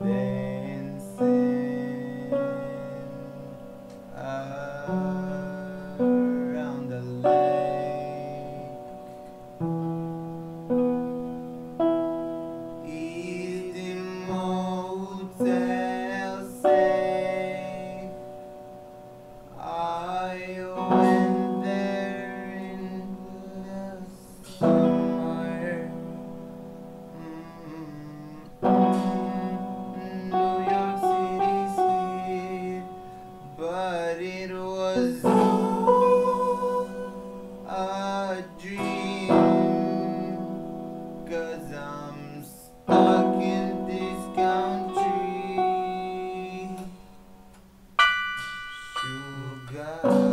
dancing. Uh... Cause I'm stuck in this country. Sugar.